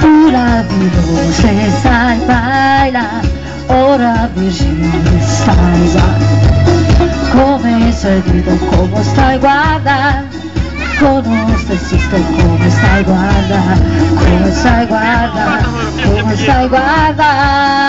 Pura se sai baila, ora vicino stai Come sei vivo, come stai guarda, Todos desistam como está guarda, como está guarda, como está guarda?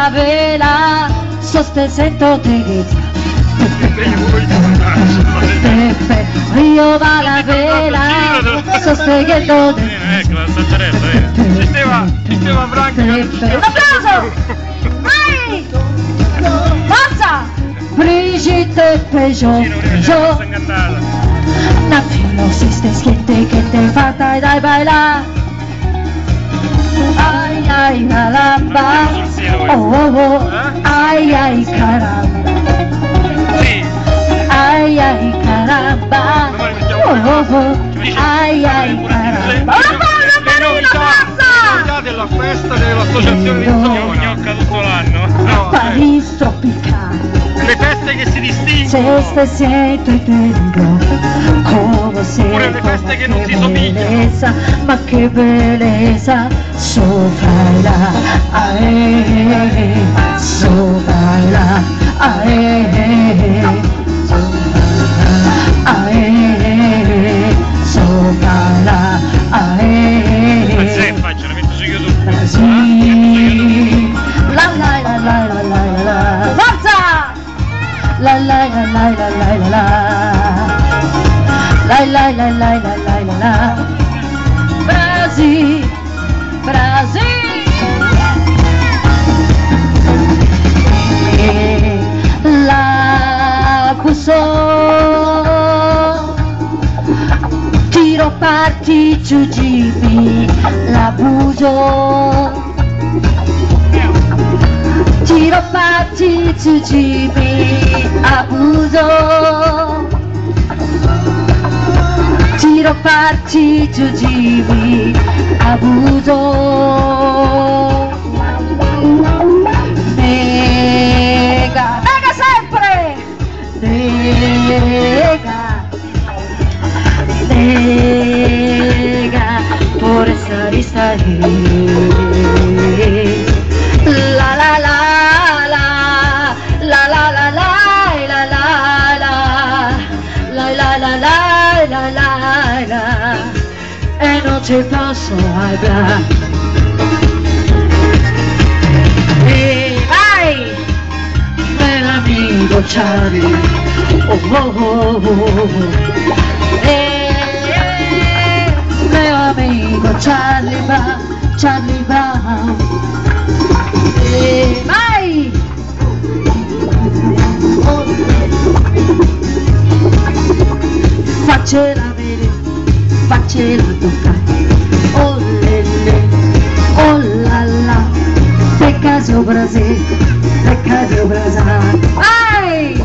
La vela, sostesento te Pepe, io va la vela, sostenendo te Ecco, la Santa Teresa, eh. Sistema, sistema Branca. Un applauso! Vai! Forza! Brigitte Peugeot, Peugeot, Sta cantata. na filo si ste schiette che te fatta e dai baila. ay, ay, caramba. Oh, oh, oh, ay, ay, caramba. Ay, ay, caramba. Oh, oh, oh, ay, ay, caramba. Se distinguono. este siento y te digo como se Pure le feste che non si somigliano. ma che bellezza sopra ae, sopra ae, ae, La la la la la la la la La la la la la la la la Brasil Brasil La cuso Tiro parti tirou partido de mim, abusou. Tirou partido de mim, abusou. Nega, nega sempre! Nega, nega, por essa lista aí. E non ci posso hablar E vai Bel amigo Charlie Oh oh oh oh oh Eh, mio amigo Charlie Brown, Charlie Brown. E vai! Oh. facciela toccare Oh le le, oh la la. Peccato Brasile, peccato Brasile Vai!